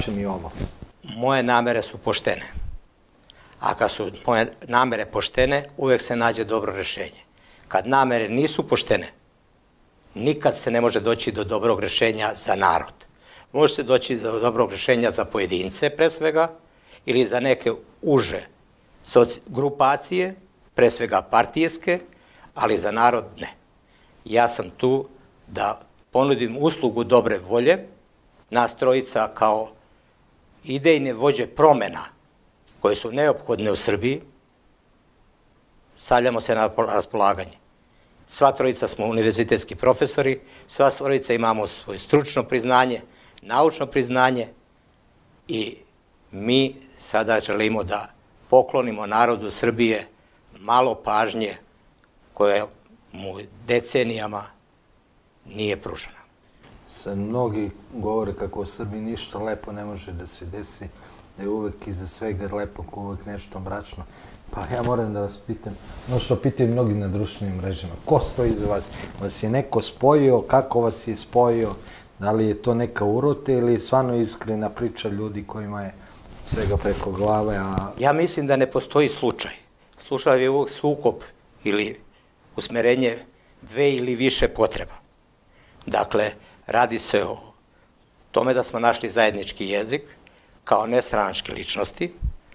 Znači mi ovo. Moje namere su poštene. A kad su moje namere poštene, uvek se nađe dobro rešenje. Kad namere nisu poštene, nikad se ne može doći do dobrog rešenja za narod. Može se doći do dobrog rešenja za pojedince, pre svega, ili za neke uže grupacije, pre svega partijeske, ali za narod ne. Ja sam tu da ponudim uslugu dobre volje, nas trojica kao idejne vođe promena koje su neophodne u Srbiji, stavljamo se na raspolaganje. Sva trojica smo univerzitetski profesori, sva trojica imamo svoje stručno priznanje, naučno priznanje i mi sada želimo da poklonimo narodu Srbije malo pažnje koje mu decenijama nije pružena. Se mnogi govore kako u Srbiji ništa lepo ne može da se desi, da je uvek iza svega lepog uvek nešto mračno. Pa ja moram da vas pitam, no što pitaju mnogi na društvenim mrežama, ko stoji iza vas? Vas je neko spojio, kako vas je spojio? Da li je to neka urote ili je stvarno iskrena priča ljudi kojima je svega preko glave, a... Ja mislim da ne postoji slučaj. Slučaj je uvek sukop ili usmerenje dve ili više potreba. Dakle, radi se o tome da smo našli zajednički jezik kao nestranačke ličnosti,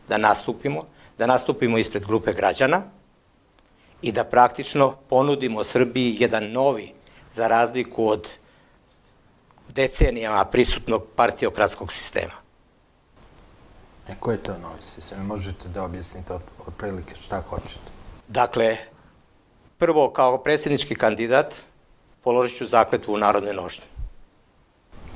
da nastupimo, da nastupimo ispred grupe građana i da praktično ponudimo Srbiji jedan novi, za razliku od decenijama prisutnog partiokratskog sistema. E, ko je to novi sistem? Možete da objasnite od, od prilike šta hoćete? Dakle, prvo, kao predsjednički kandidat, položit ću zakletvu u Narodnoj nošnji.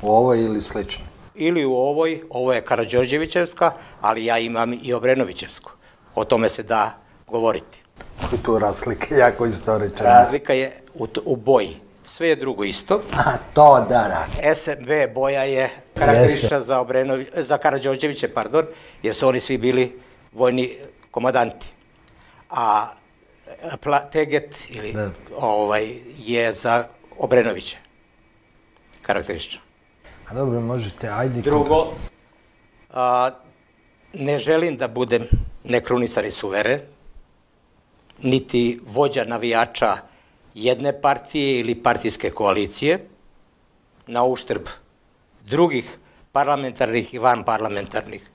U ovoj ili slično? Ili u ovoj, ovo je Karadžorđevićevska, ali ja imam i Obrenovićevsku. O tome se da govoriti. Koji tu razlika, jako istoričan. Razlika je u, u boji sve je drugo isto. A, to da, da. SMB boja je karakteristična za, Obrenovi, za Karadžođeviće, pardon, jer su oni svi bili vojni komadanti. A pla, Teget ili, da. ovaj, je za Obrenoviće karakteristično. A dobro, možete, ajde... Drugo, a, ne želim da budem nekrunicar i suveren, niti vođa navijača jedne partije ili partijske koalicije na uštrb drugih parlamentarnih i vanparlamentarnih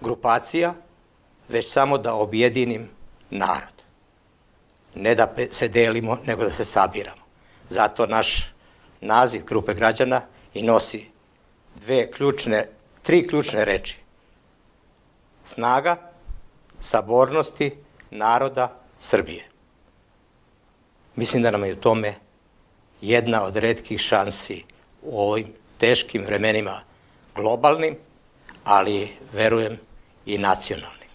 grupacija, već samo da objedinim narod. Ne da se delimo, nego da se sabiramo. Zato naš naziv grupe građana i nosi dve ključne, tri ključne reči. Snaga, sabornosti, naroda, Srbije. Mislim da nam je u tome jedna od redkih šansi u ovim teškim vremenima globalnim, ali verujem i nacionalnim.